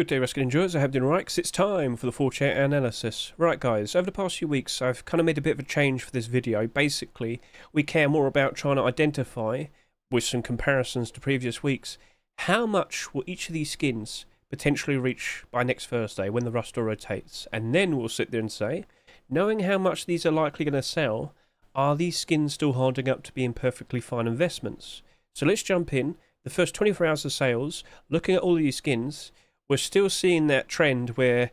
Good day, Rescue Enjoyers. I you're right, 'cause it's time for the 48 analysis. Right, guys, over the past few weeks, I've kind of made a bit of a change for this video. Basically, we care more about trying to identify, with some comparisons to previous weeks, how much will each of these skins potentially reach by next Thursday when the roster rotates. And then we'll sit there and say, knowing how much these are likely going to sell, are these skins still holding up to being perfectly fine investments? So let's jump in. The first 24 hours of sales, looking at all these skins, we're still seeing that trend where,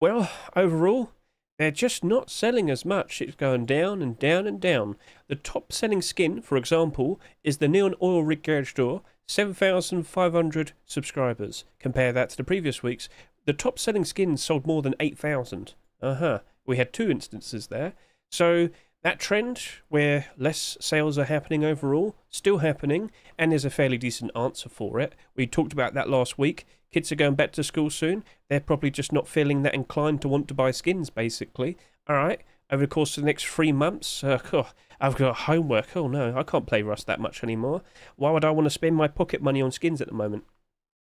well, overall, they're just not selling as much. It's going down and down and down. The top selling skin, for example, is the Neon Oil Rig Garage Door, 7,500 subscribers. Compare that to the previous weeks. The top selling skins sold more than 8,000. Uh huh. We had two instances there. So that trend where less sales are happening overall, still happening, and there's a fairly decent answer for it. We talked about that last week. Kids are going back to school soon. They're probably just not feeling that inclined to want to buy skins, basically. All right, over the course of the next three months, uh, oh, I've got homework. Oh no, I can't play Rust that much anymore. Why would I want to spend my pocket money on skins at the moment?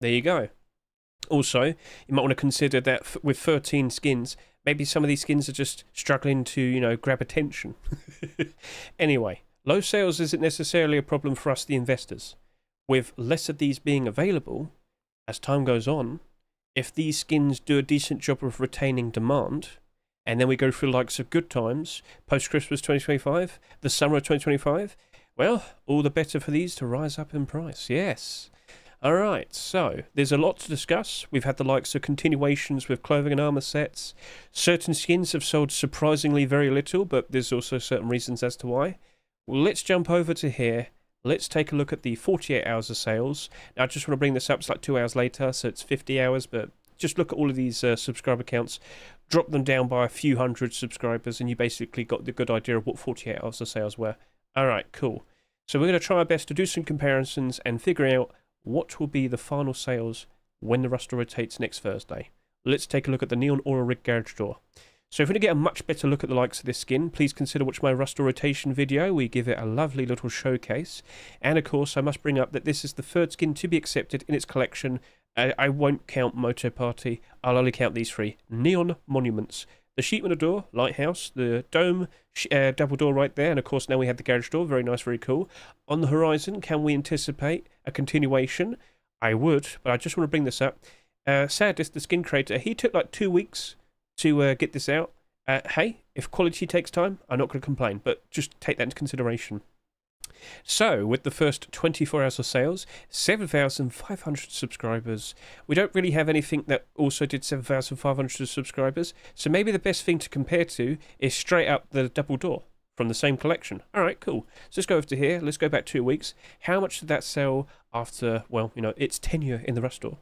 There you go. Also, you might want to consider that with 13 skins, maybe some of these skins are just struggling to, you know, grab attention. anyway, low sales isn't necessarily a problem for us, the investors. With less of these being available, as time goes on, if these skins do a decent job of retaining demand, and then we go through likes of good times, post Christmas 2025, the summer of 2025, well, all the better for these to rise up in price. Yes. All right, so there's a lot to discuss. We've had the likes of continuations with clothing and armor sets. Certain skins have sold surprisingly very little, but there's also certain reasons as to why. Well, let's jump over to here. Let's take a look at the 48 hours of sales. Now, I just want to bring this up. It's like two hours later, so it's 50 hours, but just look at all of these uh, subscriber counts, drop them down by a few hundred subscribers, and you basically got the good idea of what 48 hours of sales were. All right, cool. So we're going to try our best to do some comparisons and figure out what will be the final sales when the roster rotates next Thursday. Let's take a look at the Neon Oil Rig Garage Door. So if you want to get a much better look at the likes of this skin, please consider watch my roster rotation video. We give it a lovely little showcase. And of course, I must bring up that this is the third skin to be accepted in its collection. I, I won't count Moto Party. I'll only count these three. Neon Monuments. The Sheepman Door, Lighthouse, the Dome, uh, double door right there, and of course now we have the garage door. Very nice, very cool. On the horizon, can we anticipate a continuation? I would, but I just want to bring this up. Uh, the skin creator, he took like two weeks to uh, get this out. Uh, hey, if quality takes time, I'm not going to complain, but just take that into consideration. So, with the first 24 hours of sales, 7,500 subscribers. We don't really have anything that also did 7,500 subscribers, so maybe the best thing to compare to is straight up the double door from the same collection. All right, cool. So let's go over to here. Let's go back two weeks. How much did that sell after, well, you know, its tenure in the Rust store?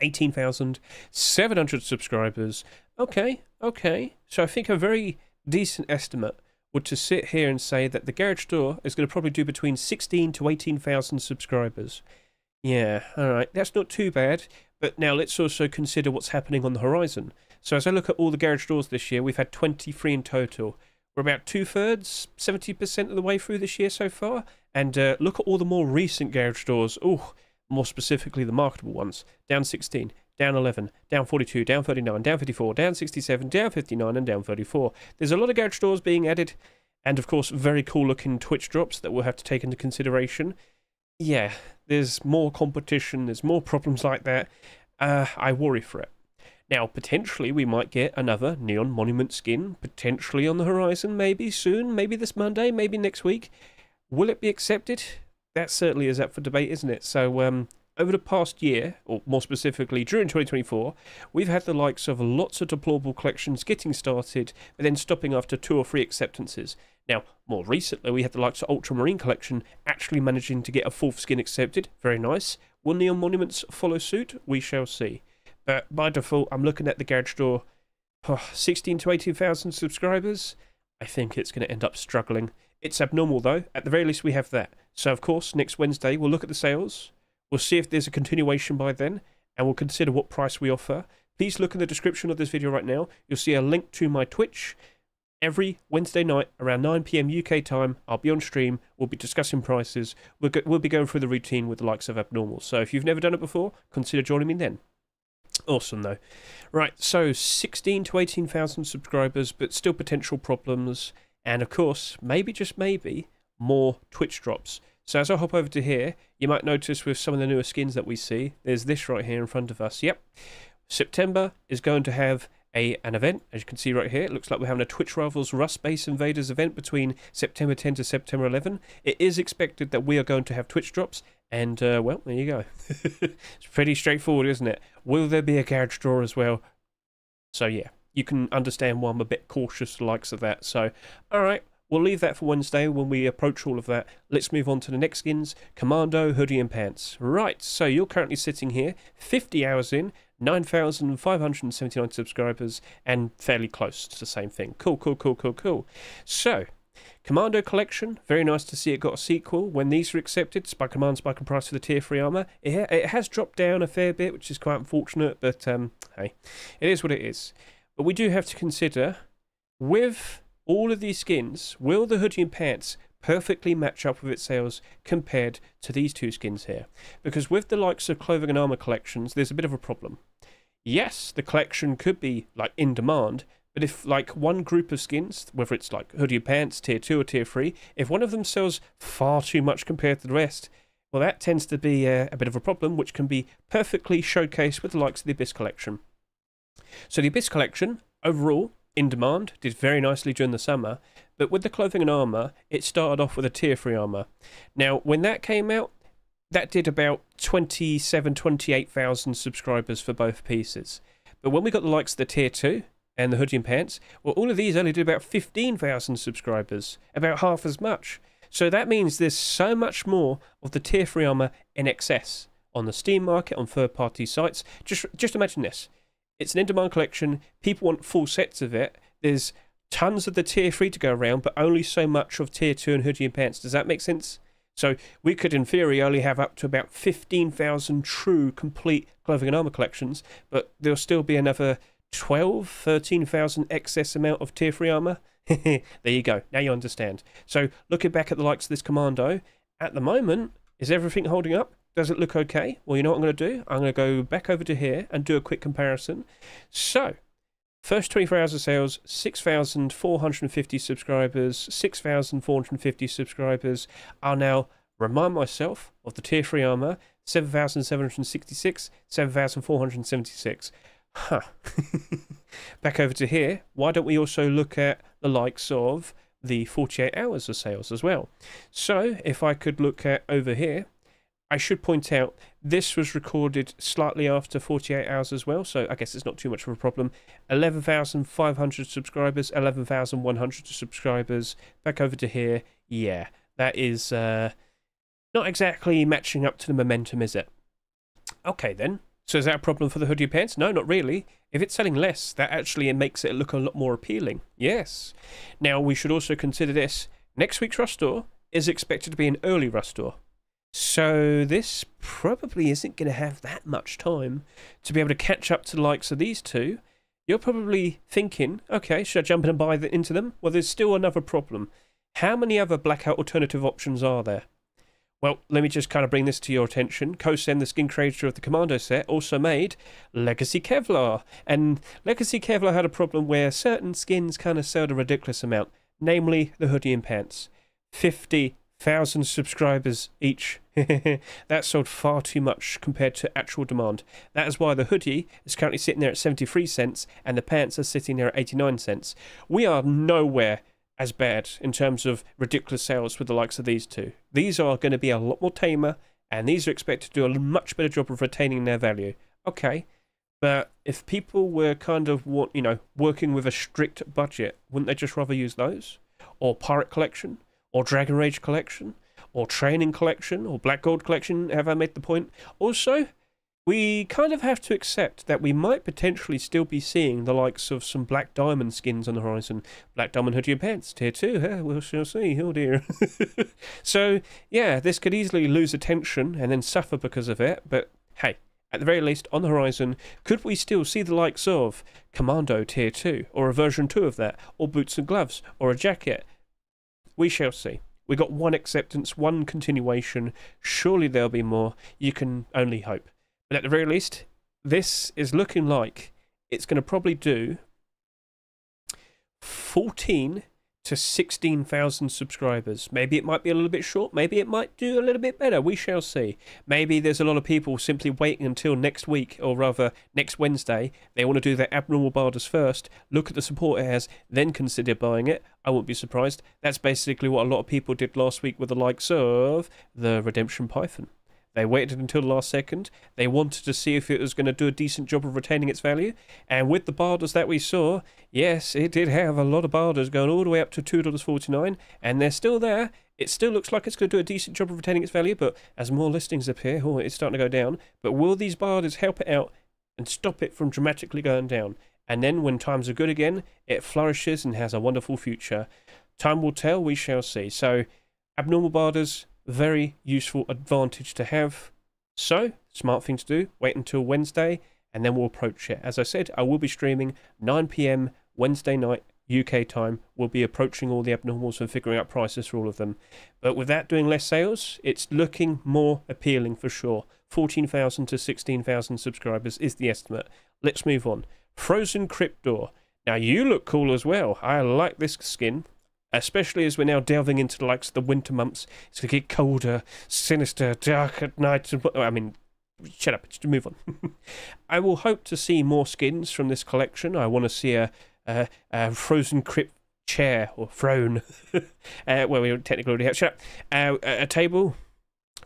18,700 subscribers. Okay, okay. So I think a very decent estimate would to sit here and say that the garage door is going to probably do between 16 to 18,000 subscribers. Yeah, alright, that's not too bad. But now let's also consider what's happening on the horizon. So as I look at all the garage doors this year, we've had 23 in total. We're about two thirds, 70% of the way through this year so far. And uh, look at all the more recent garage doors. Oh, more specifically the marketable ones. Down 16, down 11, down 42, down 39, down 54, down 67, down 59, and down 34. There's a lot of garage doors being added, and of course, very cool looking Twitch drops that we'll have to take into consideration. Yeah, there's more competition, there's more problems like that. Uh, I worry for it. Now, potentially, we might get another Neon Monument skin, potentially on the horizon, maybe soon, maybe this Monday, maybe next week. Will it be accepted? That certainly is up for debate, isn't it? So, um, over the past year, or more specifically during 2024, we've had the likes of lots of deployable collections getting started, but then stopping after two or three acceptances. Now, more recently, we had the likes of Ultramarine Collection actually managing to get a fourth skin accepted. Very nice. Will Neon Monuments follow suit? We shall see. But by default, I'm looking at the garage door. Oh, 16 to 18,000 subscribers. I think it's going to end up struggling. It's abnormal though. At the very least, we have that. So, of course, next Wednesday, we'll look at the sales We'll see if there's a continuation by then, and we'll consider what price we offer. Please look in the description of this video right now. You'll see a link to my Twitch. Every Wednesday night around 9 p.m. UK time, I'll be on stream. We'll be discussing prices. We'll, we'll be going through the routine with the likes of Abnormal. So if you've never done it before, consider joining me then. Awesome though. Right, so 16 to 18,000 subscribers, but still potential problems. And of course, maybe just maybe, more Twitch drops. So as I hop over to here, you might notice with some of the newer skins that we see, there's this right here in front of us. Yep, September is going to have a an event. As you can see right here, it looks like we're having a Twitch Rivals Rust Space Invaders event between September 10 to September 11. It is expected that we are going to have Twitch drops, and uh, well, there you go. it's pretty straightforward, isn't it? Will there be a garage draw as well? So yeah, you can understand why I'm a bit cautious the likes of that. So, all right, We'll leave that for Wednesday when we approach all of that. Let's move on to the next skins Commando, Hoodie, and Pants. Right, so you're currently sitting here 50 hours in, 9,579 subscribers, and fairly close to the same thing. Cool, cool, cool, cool, cool. So, Commando Collection, very nice to see it got a sequel. When these were accepted, by command, spike and price for the tier 3 armor, it, it has dropped down a fair bit, which is quite unfortunate, but um, hey, it is what it is. But we do have to consider, with all of these skins, will the hoodie and pants perfectly match up with its sales compared to these two skins here? Because with the likes of clothing and armor collections, there's a bit of a problem. Yes, the collection could be like in demand, but if like one group of skins, whether it's like hoodie and pants, tier 2 or tier 3, if one of them sells far too much compared to the rest, well that tends to be a, a bit of a problem which can be perfectly showcased with the likes of the Abyss collection. So the Abyss collection, overall, in demand, did very nicely during the summer, but with the clothing and armor, it started off with a tier 3 armor. Now, when that came out, that did about 27, 28,000 subscribers for both pieces. But when we got the likes of the tier 2 and the hoodie and pants, well, all of these only did about 15,000 subscribers, about half as much. So that means there's so much more of the tier 3 armor in excess on the Steam market, on third party sites. Just, just imagine this it's an in demand collection. People want full sets of it. There's tons of the tier three to go around, but only so much of tier two and hoodie and pants. Does that make sense? So we could, in theory, only have up to about 15,000 true complete clothing and armor collections, but there'll still be another 12, 13,000 excess amount of tier 3 armor. there you go. Now you understand. So looking back at the likes of this commando, at the moment, is everything holding up? Does it look okay? Well, you know what I'm going to do? I'm going to go back over to here and do a quick comparison. So, first 24 hours of sales, 6,450 subscribers, 6,450 subscribers are now, remind myself of the tier 3 armor, 7,766, 7,476. Huh. back over to here. Why don't we also look at the likes of the 48 hours of sales as well? So, if I could look at over here, I should point out this was recorded slightly after 48 hours as well, so I guess it's not too much of a problem. 11,500 subscribers, 11,100 subscribers. Back over to here. Yeah, that is uh, not exactly matching up to the momentum, is it? Okay then. So is that a problem for the hoodie pants? No, not really. If it's selling less, that actually makes it look a lot more appealing. Yes. Now we should also consider this. Next week's Rust Store is expected to be an early Rust Store. So this probably isn't going to have that much time to be able to catch up to the likes of these two. You're probably thinking, okay, should I jump in and buy the, into them? Well, there's still another problem. How many other blackout alternative options are there? Well, let me just kind of bring this to your attention. Kosen, the skin creator of the Commando set, also made Legacy Kevlar. And Legacy Kevlar had a problem where certain skins kind of sold a ridiculous amount, namely the hoodie and pants. 50 thousand subscribers each. that sold far too much compared to actual demand. That is why the hoodie is currently sitting there at 73 cents and the pants are sitting there at 89 cents. We are nowhere as bad in terms of ridiculous sales with the likes of these two. These are going to be a lot more tamer and these are expected to do a much better job of retaining their value. Okay, but if people were kind of you know working with a strict budget, wouldn't they just rather use those or Pirate Collection? or Dragon Rage Collection, or Training Collection, or Black Gold Collection, have I made the point? Also, we kind of have to accept that we might potentially still be seeing the likes of some Black Diamond skins on the horizon. Black Diamond hoodie pants, tier 2, huh? we shall see, oh dear. so, yeah, this could easily lose attention and then suffer because of it, but hey, at the very least, on the horizon, could we still see the likes of Commando Tier 2, or a version 2 of that, or Boots and Gloves, or a jacket, we shall see. We got one acceptance, one continuation. Surely there'll be more. You can only hope. But at the very least, this is looking like it's going to probably do 14 to 16,000 subscribers. Maybe it might be a little bit short. Maybe it might do a little bit better. We shall see. Maybe there's a lot of people simply waiting until next week, or rather next Wednesday. They want to do their abnormal buy orders first, look at the support it has, then consider buying it. I wouldn't be surprised. That's basically what a lot of people did last week with the likes of the Redemption Python. They waited until the last second. They wanted to see if it was going to do a decent job of retaining its value. And with the buy orders that we saw, yes, it did have a lot of buy orders going all the way up to $2.49, and they're still there. It still looks like it's going to do a decent job of retaining its value, but as more listings appear, oh, it's starting to go down. But will these buy orders help it out and stop it from dramatically going down? And then when times are good again, it flourishes and has a wonderful future. Time will tell, we shall see. So, abnormal buy orders, very useful advantage to have. So, smart thing to do, wait until Wednesday and then we'll approach it. As I said, I will be streaming 9 pm Wednesday night UK time. We'll be approaching all the abnormals and figuring out prices for all of them. But with that doing less sales, it's looking more appealing for sure. 14,000 to 16,000 subscribers is the estimate. Let's move on. Frozen Crypt Door. Now you look cool as well. I like this skin especially as we're now delving into the likes of the winter months. It's going to get colder, sinister, dark at night. And, I mean, shut up, just move on. I will hope to see more skins from this collection. I want to see a, a, a frozen crypt chair or throne. uh, well, we technically already have. Shut up. Uh, a, a table,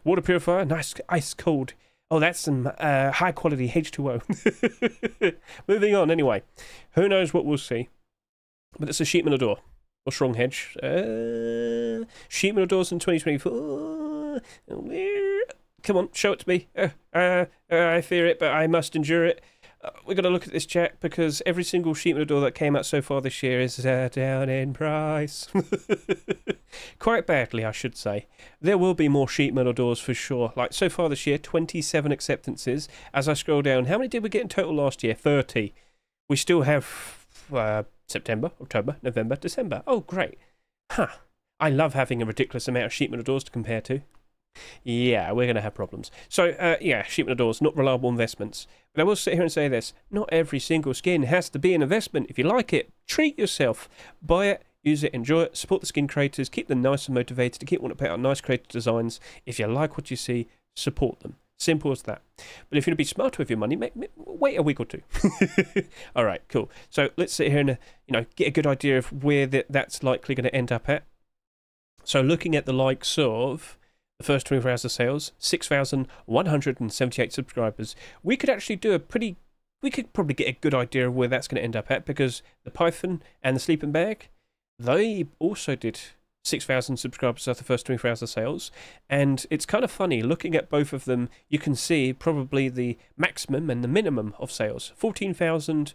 water purifier, nice ice cold. Oh, that's some uh, high quality H2O. Moving on, anyway. Who knows what we'll see? But it's a sheep in a door or strong hedge. Uh, metal doors in 2024. Come on, show it to me. Uh, uh, uh, I fear it, but I must endure it. Uh, we've got to look at this check because every single sheet metal door that came out so far this year is uh, down in price. Quite badly, I should say. There will be more sheet metal doors for sure. Like so far this year, 27 acceptances. As I scroll down, how many did we get in total last year? 30. We still have uh, September, October, November, December. Oh, great. Huh. I love having a ridiculous amount of sheet metal doors to compare to. Yeah, we're going to have problems. So, uh, yeah, sheet metal doors, not reliable investments. But I will sit here and say this not every single skin has to be an investment. If you like it, treat yourself. Buy it, use it, enjoy it, support the skin creators, keep them nice and motivated to keep wanting to put out nice creative designs. If you like what you see, support them. Simple as that. But if you want to be smarter with your money, make, make, wait a week or two. All right, cool. So let's sit here and uh, you know get a good idea of where that, that's likely going to end up at. So looking at the likes of the first 24 hours of sales, 6,178 subscribers, we could actually do a pretty, we could probably get a good idea of where that's going to end up at because the Python and the sleeping bag, they also did 6,000 subscribers after the first 24 hours of sales. And it's kind of funny, looking at both of them, you can see probably the maximum and the minimum of sales 14,000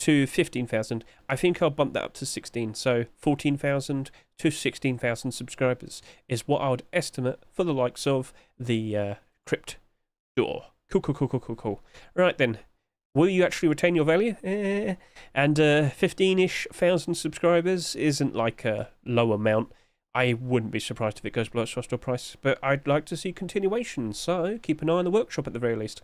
to 15,000. I think I'll bump that up to 16. So 14,000 to 16,000 subscribers is what I would estimate for the likes of the uh, Crypt Door. Cool, cool, cool, cool, cool, cool. Right then, will you actually retain your value? Eh. And 15-ish uh, thousand subscribers isn't like a low amount. I wouldn't be surprised if it goes below its roster price, but I'd like to see continuation, so keep an eye on the workshop at the very least.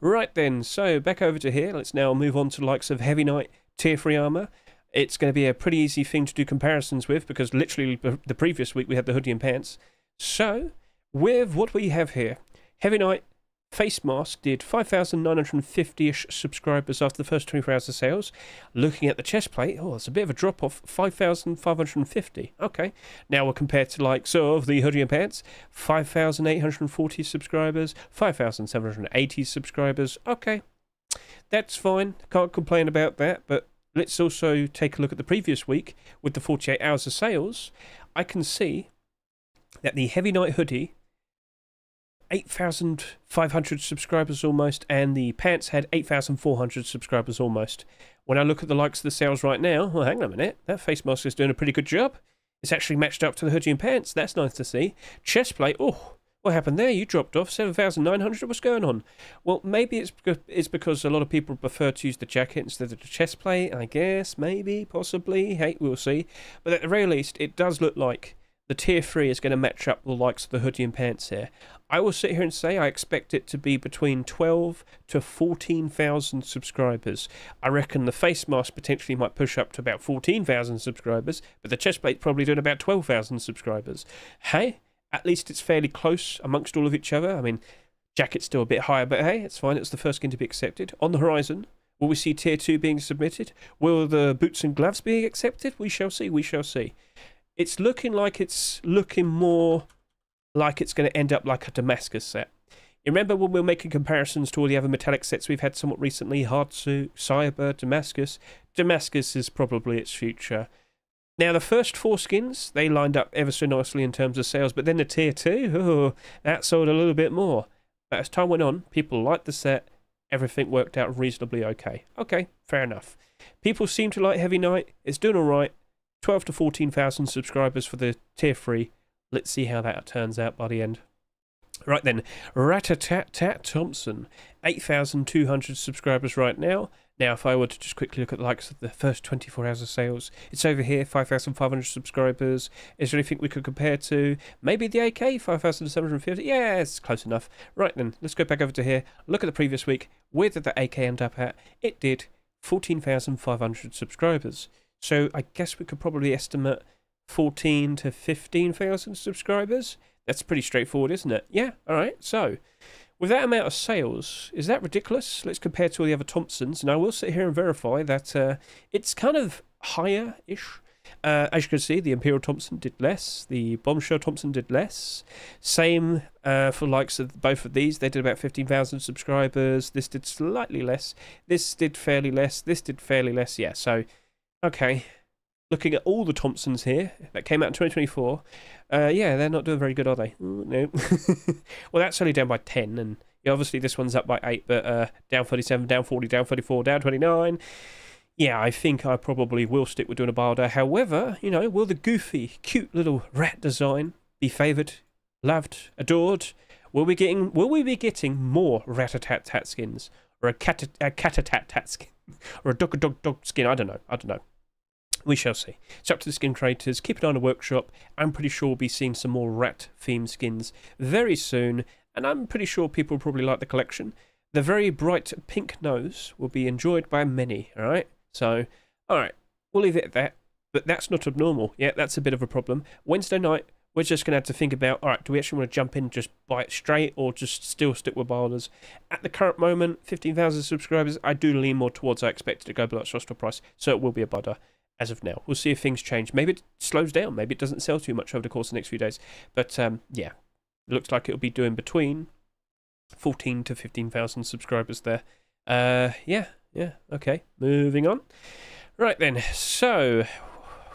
Right then, so back over to here. Let's now move on to likes of Heavy Knight Tier 3 armor. It's going to be a pretty easy thing to do comparisons with because literally the previous week we had the hoodie and pants. So, with what we have here, Heavy Knight Face Mask did 5,950-ish subscribers after the first 24 hours of sales. Looking at the chest plate, oh, it's a bit of a drop off, 5,550. Okay, now we're compared to like so of the hoodie and pants, 5,840 subscribers, 5,780 subscribers. Okay, that's fine. Can't complain about that. But let's also take a look at the previous week with the 48 hours of sales. I can see that the Heavy Knight hoodie 8,500 subscribers almost, and the pants had 8,400 subscribers almost. When I look at the likes of the sales right now, well, hang on a minute, that face mask is doing a pretty good job. It's actually matched up to the hoodie and pants. That's nice to see. Chest plate, oh, what happened there? You dropped off 7,900. What's going on? Well, maybe it's it's because a lot of people prefer to use the jacket instead of the chest plate. I guess, maybe, possibly. Hey, we'll see. But at the very least, it does look like the tier 3 is going to match up the likes of the hoodie and pants here. I will sit here and say I expect it to be between 12 to 14,000 subscribers. I reckon the face mask potentially might push up to about 14,000 subscribers, but the chest plate probably doing about 12,000 subscribers. Hey, at least it's fairly close amongst all of each other. I mean, jacket's still a bit higher, but hey, it's fine. It's the first skin to be accepted. On the horizon, will we see tier 2 being submitted? Will the boots and gloves be accepted? We shall see. We shall see. It's looking like it's looking more like it's going to end up like a Damascus set. You remember when we were making comparisons to all the other metallic sets we've had somewhat recently, Hardsuit, Cyber, Damascus? Damascus is probably its future. Now, the first four skins, they lined up ever so nicely in terms of sales, but then the tier two, oh, that sold a little bit more. But as time went on, people liked the set, everything worked out reasonably okay. Okay, fair enough. People seem to like Heavy Knight, it's doing alright. 12 to 14,000 subscribers for the tier 3. Let's see how that turns out by the end. Right then, Rat-A-Tat-Tat Thompson, 8,200 subscribers right now. Now, if I were to just quickly look at the likes of the first 24 hours of sales, it's over here, 5,500 subscribers. Is there anything we could compare to? Maybe the AK, 5,750? Yeah, it's close enough. Right then, let's go back over to here. Look at the previous week. Where did the AK end up at? It did 14,500 subscribers. So I guess we could probably estimate 14 to 15,000 subscribers. That's pretty straightforward, isn't it? Yeah, all right. So, with that amount of sales, is that ridiculous? Let's compare to all the other Thompsons. And I will sit here and verify that uh, it's kind of higher ish. Uh, as you can see, the Imperial Thompson did less. The Bombshell Thompson did less. Same uh, for likes of both of these. They did about 15,000 subscribers. This did slightly less. This did fairly less. This did fairly less. Yeah, so, okay looking at all the Thompsons here that came out in 2024, uh, yeah, they're not doing very good, are they? Ooh, no. well, that's only down by 10, and yeah, obviously this one's up by 8, but uh, down 37, down 40, down 34, down 29. Yeah, I think I probably will stick with doing a buy order. However, you know, will the goofy, cute little rat design be favoured, loved, adored? Will we getting? Will we be getting more rat-a-tat tat skins or a cat a cat a tat tat skin or a dog a dog dog skin? I don't know. I don't know. We shall see. It's up to the skin creators. Keep eye on the workshop. I'm pretty sure we'll be seeing some more rat themed skins very soon, and I'm pretty sure people will probably like the collection. The very bright pink nose will be enjoyed by many, alright? So, alright, we'll leave it at that. But that's not abnormal. Yeah, that's a bit of a problem. Wednesday night, we're just going to have to think about, alright, do we actually want to jump in just buy it straight or just still stick with buy orders? At the current moment, 15,000 subscribers, I do lean more towards I expected it to go below its roster price, so it will be a buy order as of now. We'll see if things change. Maybe it slows down. Maybe it doesn't sell too much over the course of the next few days. But um, yeah, it looks like it'll be doing between 14 to 15,000 subscribers there. Uh, yeah, yeah, okay. Moving on. Right then, so,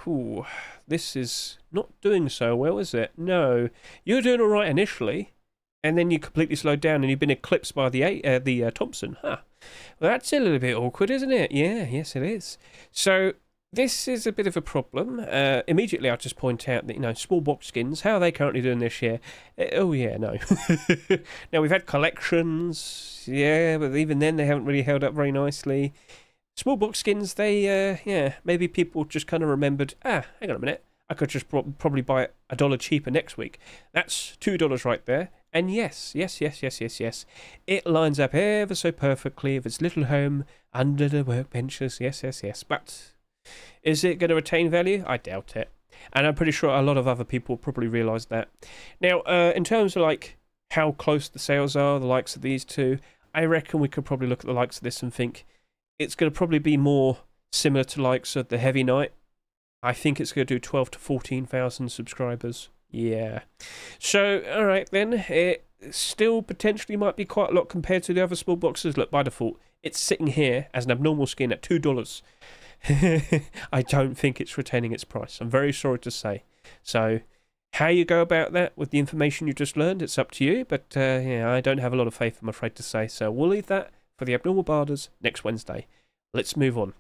ooh, this is not doing so well, is it? No. You were doing all right initially, and then you completely slowed down and you've been eclipsed by the uh, the uh, Thompson. Huh. Well, that's a little bit awkward, isn't it? Yeah, yes, it is. So, this is a bit of a problem. Uh, immediately, I'll just point out that, you know, small box skins, how are they currently doing this year? Uh, oh, yeah, no. now, we've had collections, yeah, but even then, they haven't really held up very nicely. Small box skins, they, uh, yeah, maybe people just kind of remembered, ah, hang on a minute, I could just pro probably buy it a dollar cheaper next week. That's $2 right there. And yes, yes, yes, yes, yes, yes, it lines up ever so perfectly with its little home under the workbenches. Yes, yes, yes. But is it going to retain value? I doubt it. And I'm pretty sure a lot of other people probably realise that. Now, uh, in terms of like how close the sales are, the likes of these two, I reckon we could probably look at the likes of this and think it's going to probably be more similar to likes of the Heavy Knight. I think it's going to do 12 to 14,000 subscribers. Yeah. So, all right then. It still potentially might be quite a lot compared to the other small boxes. Look, by default, it's sitting here as an abnormal skin at $2. I don't think it's retaining its price. I'm very sorry to say. So, how you go about that with the information you just learned, it's up to you. But uh, yeah, I don't have a lot of faith, I'm afraid to say. So we'll leave that for the abnormal buy orders next Wednesday. Let's move on.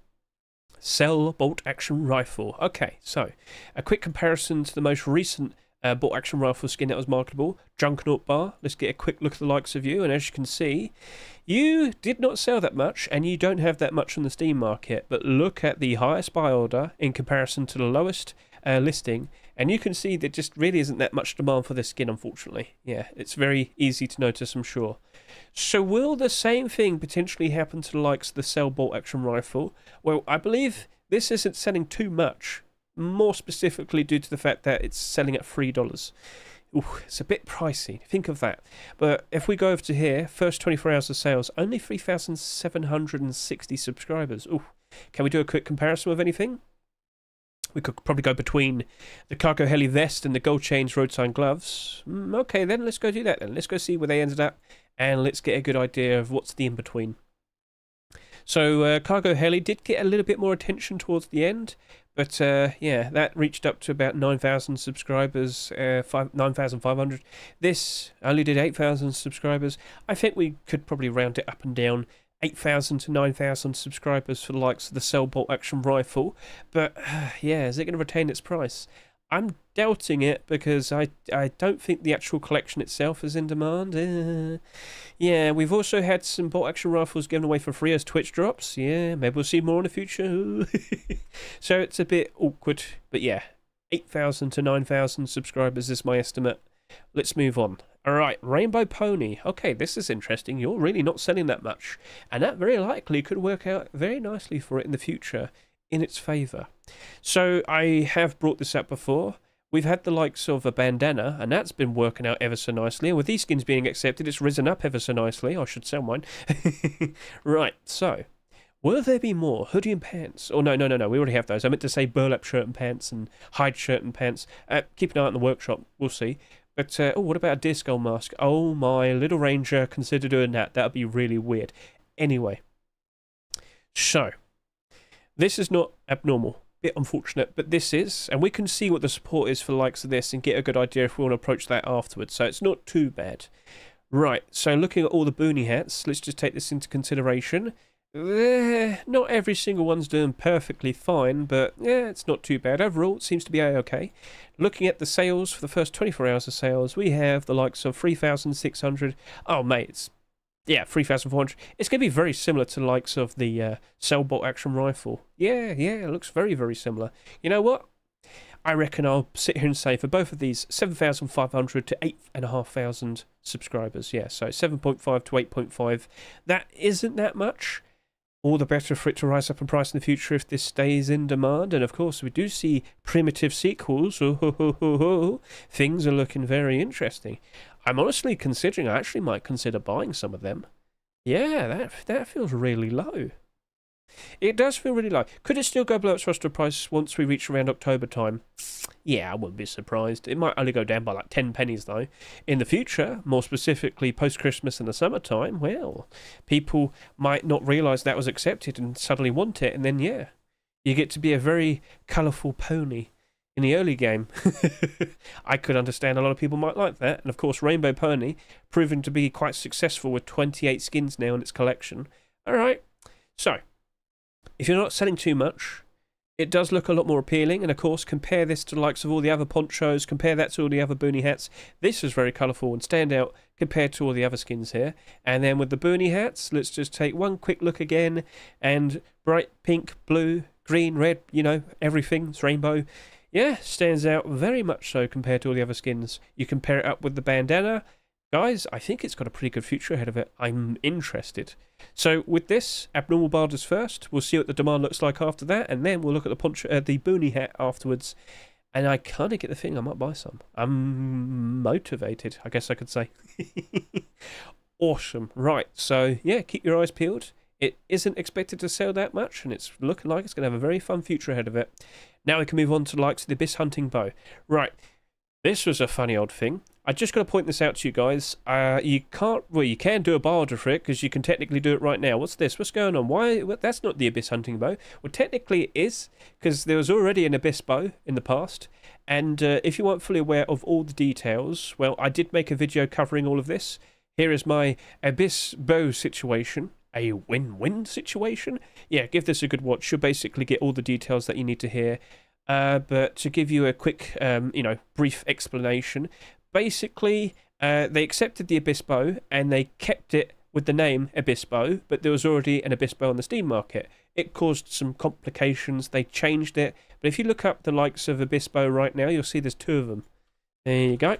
Cel bolt action rifle. Okay, so a quick comparison to the most recent uh, bolt action rifle skin that was marketable, Juggernaut Bar. Let's get a quick look at the likes of you, and as you can see, you did not sell that much, and you don't have that much on the Steam market. But look at the highest buy order in comparison to the lowest uh, listing, and you can see there just really isn't that much demand for this skin, unfortunately. Yeah, it's very easy to notice, I'm sure. So will the same thing potentially happen to the likes of the Cel Bolt Action Rifle? Well, I believe this isn't selling too much, more specifically due to the fact that it's selling at $3. Ooh, it's a bit pricey. Think of that. But if we go over to here, first 24 hours of sales, only 3,760 subscribers. Ooh, can we do a quick comparison with anything? We could probably go between the cargo heli vest and the gold chains road sign gloves. Mm, okay, then let's go do that. Then let's go see where they ended up, and let's get a good idea of what's the in between. So uh, cargo heli did get a little bit more attention towards the end, but uh, yeah, that reached up to about 9,000 subscribers, uh, 9,500. This only did 8,000 subscribers. I think we could probably round it up and down 8,000 to 9,000 subscribers for the likes of the Cel Bolt Action Rifle. But yeah, is it going to retain its price? I'm doubting it because I, I don't think the actual collection itself is in demand. Uh, yeah, we've also had some bolt action rifles given away for free as Twitch drops. Yeah, maybe we'll see more in the future. so it's a bit awkward. But yeah, 8,000 to 9,000 subscribers is my estimate. Let's move on. Alright, Rainbow Pony. Okay, this is interesting. You're really not selling that much. And that very likely could work out very nicely for it in the future in its favour. So I have brought this up before. We've had the likes of a bandana, and that's been working out ever so nicely. And with these skins being accepted, it's risen up ever so nicely. I should sell mine. right, so Will there be more hoodie and pants? Oh no, no, no, no. We already have those. I meant to say burlap shirt and pants and hide shirt and pants. Uh, keep an eye on the workshop. We'll see. But, uh, oh, what about a skull mask? Oh, my little ranger, consider doing that. That would be really weird. Anyway. So. This is not abnormal. Bit unfortunate, but this is. And we can see what the support is for the likes of this and get a good idea if we want to approach that afterwards. So it's not too bad. Right, so looking at all the boonie hats, let's just take this into consideration. Eh, not every single one's doing perfectly fine, but yeah, it's not too bad. Overall, it seems to be a-okay. Looking at the sales for the first 24 hours of sales, we have the likes of 3,600. Oh, mate, it's, yeah, 3,400. It's going to be very similar to the likes of the uh, Cel Bolt Action Rifle. Yeah, yeah, it looks very, very similar. You know what? I reckon I'll sit here and say for both of these, 7,500 to 8,500 subscribers. Yeah, so 7.5 to 8.5. That isn't that much all the better for it to rise up in price in the future if this stays in demand. And of course, we do see primitive sequels. Oh, Things are looking very interesting. I'm honestly considering, I actually might consider buying some of them. Yeah, that, that feels really low. It does feel really low. Could it still go below its roster price once we reach around October time? Yeah, I wouldn't be surprised. It might only go down by like 10 pennies though. In the future, more specifically post Christmas and the summertime, well, people might not realise that was accepted and suddenly want it, and then yeah, you get to be a very colourful pony in the early game. I could understand a lot of people might like that. And of course, Rainbow Pony, proven to be quite successful with 28 skins now in its collection. Alright, so if you're not selling too much, it does look a lot more appealing. And of course, compare this to the likes of all the other ponchos, compare that to all the other boonie hats. This is very colourful and stand out compared to all the other skins here. And then with the boonie hats, let's just take one quick look again. And bright pink, blue, green, red, you know, everything. It's rainbow. Yeah, stands out very much so compared to all the other skins. You compare it up with the bandana, Guys, I think it's got a pretty good future ahead of it. I'm interested. So with this, Abnormal buy orders first. We'll see what the demand looks like after that, and then we'll look at the poncho, uh, the boonie hat afterwards. And I kind of get the thing I might buy some. I'm motivated, I guess I could say. awesome. Right, so yeah, keep your eyes peeled. It isn't expected to sell that much, and it's looking like it's going to have a very fun future ahead of it. Now we can move on to the likes of the Abyss Hunting Bow. Right, this was a funny old thing. I just got to point this out to you guys. Uh, you can't, well, you can do a barter for it because you can technically do it right now. What's this? What's going on? Why? Well, that's not the Abyss hunting bow. Well, technically it is because there was already an Abyss bow in the past. And uh, if you weren't fully aware of all the details, well, I did make a video covering all of this. Here is my Abyss bow situation. A win-win situation? Yeah, give this a good watch. You'll basically get all the details that you need to hear. Uh, but to give you a quick, um, you know, brief explanation, basically, uh, they accepted the bow and they kept it with the name Abyss-Bow, but there was already an Abyss-Bow on the Steam market. It caused some complications. They changed it. But if you look up the likes of Abyss-Bow right now, you'll see there's two of them. There you go.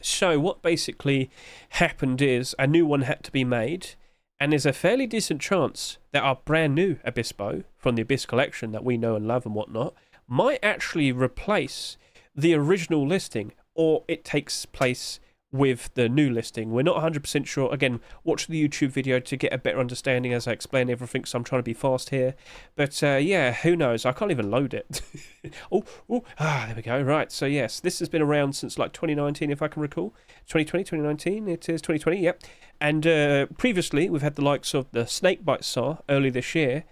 So what basically happened is a new one had to be made, and there's a fairly decent chance that our brand new Abyss-Bow from the Abyss collection that we know and love and whatnot might actually replace the original listing, or it takes place with the new listing. We're not 100% sure. Again, watch the YouTube video to get a better understanding as I explain everything, so I'm trying to be fast here. But uh, yeah, who knows? I can't even load it. oh, oh, ah, there we go. Right, so yes, this has been around since like 2019, if I can recall. 2020, 2019, it is 2020, yep. And uh, previously, we've had the likes of the Snakebite Saw early this year,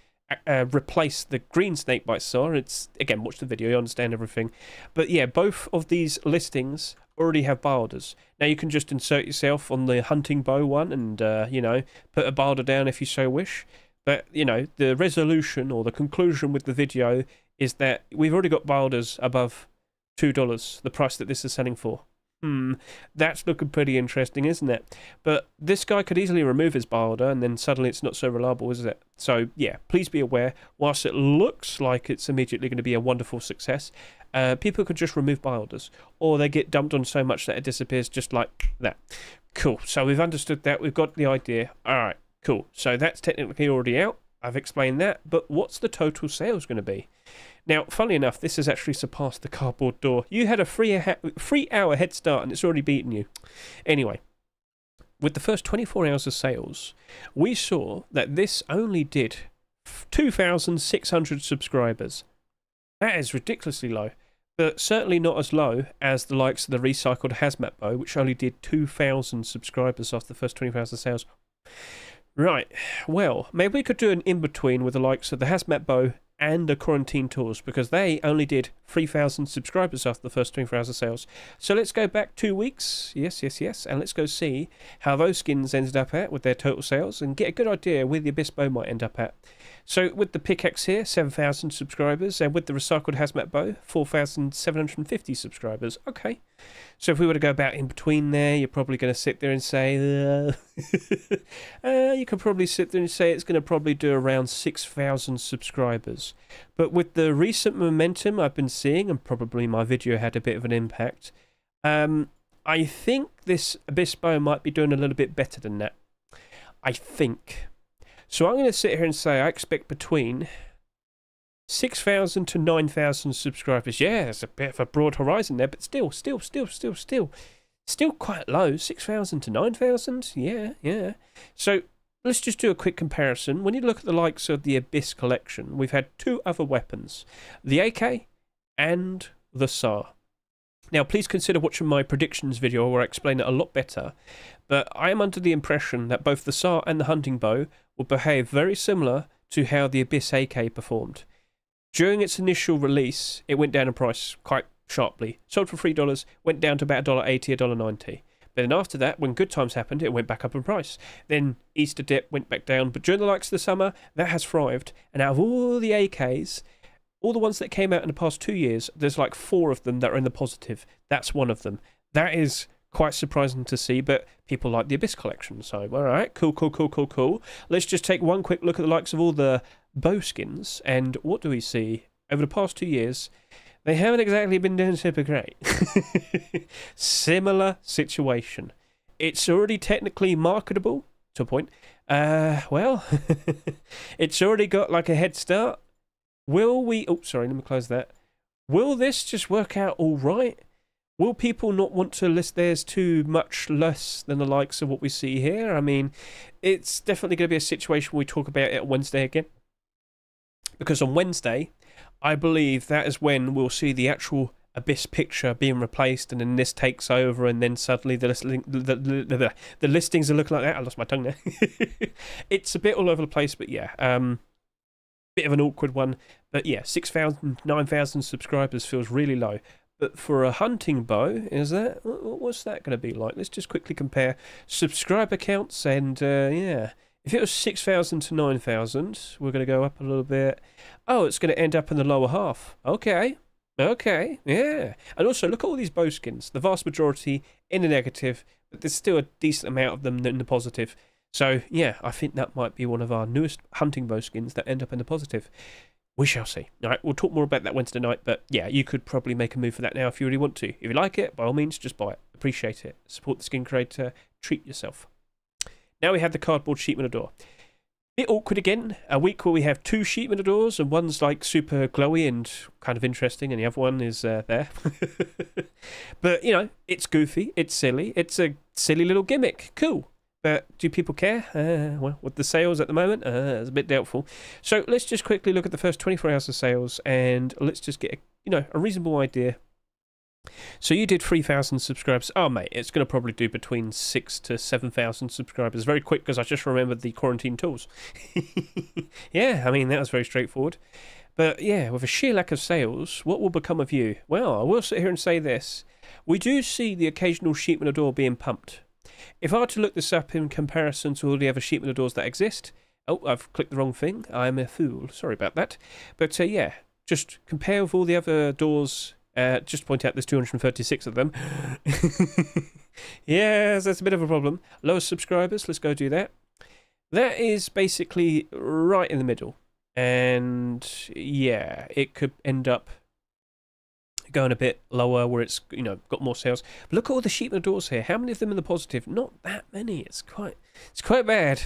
uh, replace the green snake snakebite saw. It's again, watch the video, you understand everything. But yeah, both of these listings already have buy orders. Now you can just insert yourself on the hunting bow one and, uh, you know, put a buy order down if you so wish. But, you know, the resolution or the conclusion with the video is that we've already got buy orders above $2, the price that this is selling for. Hmm, that's looking pretty interesting, isn't it? But this guy could easily remove his buy order and then suddenly it's not so reliable, is it? So, yeah, please be aware, whilst it looks like it's immediately going to be a wonderful success, uh, people could just remove buy orders, or they get dumped on so much that it disappears just like that. Cool. So we've understood that. We've got the idea. All right. Cool. So that's technically already out. I've explained that. But what's the total sales going to be? Now, funnily enough, this has actually surpassed the cardboard door. You had a free, free hour head start, and it's already beaten you. Anyway, with the first 24 hours of sales, we saw that this only did 2,600 subscribers. That is ridiculously low but certainly not as low as the likes of the recycled hazmat bow, which only did 2,000 subscribers after the first 20,000 sales. Right, well, maybe we could do an in between with the likes of the hazmat bow and the quarantine tours because they only did 3,000 subscribers after the first 24 hours of sales. So let's go back two weeks, yes, yes, yes, and let's go see how those skins ended up at with their total sales and get a good idea where the Abyss bow might end up at. So with the pickaxe here, 7,000 subscribers, and with the recycled hazmat bow, 4,750 subscribers. Okay. So if we were to go about in between there, you're probably going to sit there and say, uh, uh, you could probably sit there and say it's going to probably do around 6,000 subscribers. But with the recent momentum I've been seeing, and probably my video had a bit of an impact, um, I think this Abyss bow might be doing a little bit better than that. I think. So I'm going to sit here and say I expect between 6,000 to 9,000 subscribers. Yeah, it's a bit of a broad horizon there, but still, still, still, still, still, still quite low. 6,000 to 9,000? Yeah, yeah. So let's just do a quick comparison. When you look at the likes of the Abyss collection, we've had two other weapons the AK and the SAR. Now, please consider watching my predictions video where I explain it a lot better, but I am under the impression that both the SAR and the hunting bow will behave very similar to how the Abyss AK performed. During its initial release, it went down in price quite sharply. Sold for $3, went down to about $1.80, $1.90. But then after that, when good times happened, it went back up in price. Then Easter dip went back down. But during the likes of the summer, that has thrived. And out of all the AKs, all the ones that came out in the past two years, there's like four of them that are in the positive. That's one of them. That is quite surprising to see, but people like the Abyss collection. So, all right, cool, cool, cool, cool, cool. Let's just take one quick look at the likes of all the bow skins, and what do we see over the past two years? They haven't exactly been doing super great. Similar situation. It's already technically marketable to a point. Uh, well, it's already got like a head start Will we... Oh, sorry, let me close that. Will this just work out all right? Will people not want to list theirs too much less than the likes of what we see here? I mean, it's definitely going to be a situation we talk about it Wednesday again. Because on Wednesday, I believe that is when we'll see the actual Abyss picture being replaced, and then this takes over, and then suddenly the, listing, the, the, the, the listings are looking like that. I lost my tongue there. it's a bit all over the place, but yeah. Um, bit of an awkward one. But yeah, 6,000, 9,000 subscribers feels really low. But for a hunting bow, is that what's that going to be like? Let's just quickly compare subscriber counts and uh, yeah. If it was 6,000 to 9,000, we're going to go up a little bit. Oh, it's going to end up in the lower half. Okay. Okay. Yeah. And also, look at all these bow skins. The vast majority in the negative, but there's still a decent amount of them in the positive. So yeah, I think that might be one of our newest hunting bow skins that end up in the positive. We shall see. All right, we'll talk more about that Wednesday night, but yeah, you could probably make a move for that now if you really want to. If you like it, by all means, just buy it. Appreciate it. Support the skin creator. Treat yourself. Now we have the cardboard sheep door. Bit awkward again. A week where we have two sheep doors and one's like super glowy and kind of interesting, and the other one is uh, there. but you know, it's goofy, it's silly, it's a silly little gimmick. Cool. But do people care? Uh, well, with the sales at the moment, uh, it's a bit doubtful. So let's just quickly look at the first 24 hours of sales, and let's just get a, you know a reasonable idea so you did 3,000 subscribers. Oh, mate, it's going to probably do between six to 7,000 subscribers very quick because I just remembered the quarantine tools. yeah, I mean, that was very straightforward. But yeah, with a sheer lack of sales, what will become of you? Well, I will sit here and say this. We do see the occasional sheet metal door being pumped. If I were to look this up in comparison to all the other sheep doors that exist, oh, I've clicked the wrong thing. I'm a fool. Sorry about that. But uh, yeah, just compare with all the other doors uh, just point out there's 236 of them. yes, that's a bit of a problem. Lowest subscribers, let's go do that. That is basically right in the middle. And yeah, it could end up going a bit lower where it's you know got more sales. But look at all the sheet metal doors here. How many of them in the positive? Not that many. It's quite it's quite bad.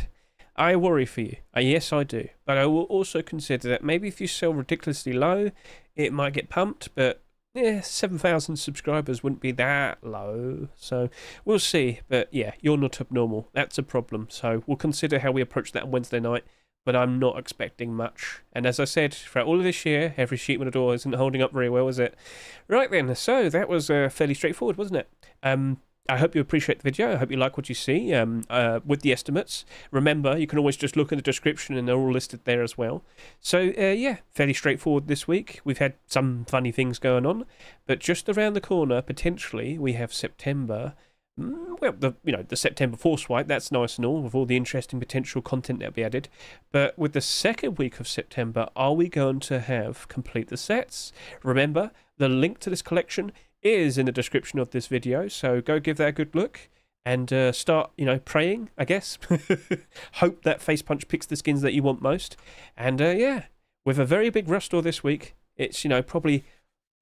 I worry for you. Uh, yes, I do. But I will also consider that maybe if you sell ridiculously low, it might get pumped. But yeah, 7,000 subscribers wouldn't be that low. So we'll see. But yeah, you're not abnormal. That's a problem. So we'll consider how we approach that on Wednesday night. But I'm not expecting much. And as I said, throughout all of this year, every sheet metal door isn't holding up very well, is it? Right then, so that was uh, fairly straightforward, wasn't it? Um, I hope you appreciate the video. I hope you like what you see um, uh, with the estimates. Remember, you can always just look in the description and they're all listed there as well. So, uh, yeah, fairly straightforward this week. We've had some funny things going on, but just around the corner, potentially, we have September. Mm, well, the you know the September Force Wipe, that's nice and all, with all the interesting potential content that'll be added. But with the second week of September, are we going to have complete the sets? Remember, the link to this collection is in the description of this video, so go give that a good look and uh, start, you know, praying, I guess. Hope that Facepunch picks the skins that you want most. And uh, yeah, with a very big Rust store this week, it's, you know, probably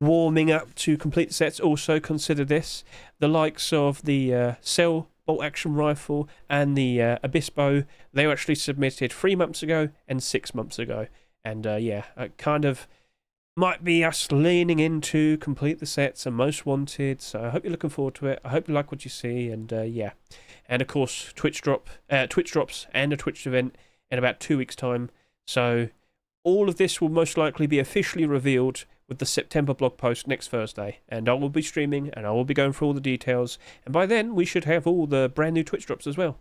warming up to complete sets. Also, consider this the likes of the uh, Cel bolt action rifle and the uh, Abyss bow. They were actually submitted three months ago and six months ago. And uh, yeah, kind of might be us leaning into complete the sets and most wanted. So I hope you're looking forward to it. I hope you like what you see, and uh, yeah, and of course Twitch drop, uh, Twitch drops, and a Twitch event in about two weeks' time. So all of this will most likely be officially revealed with the September blog post next Thursday, and I will be streaming and I will be going through all the details. And by then we should have all the brand new Twitch drops as well.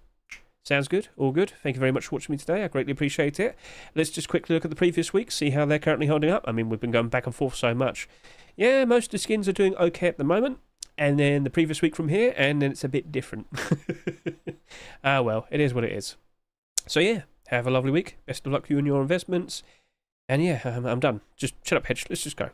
Sounds good. All good. Thank you very much for watching me today. I greatly appreciate it. Let's just quickly look at the previous week, see how they're currently holding up. I mean, we've been going back and forth so much. Yeah, most of the skins are doing okay at the moment. And then the previous week from here, and then it's a bit different. ah, well, it is what it is. So, yeah, have a lovely week. Best of luck to you and your investments. And yeah, I'm, I'm done. Just shut up, Hedge. Let's just go.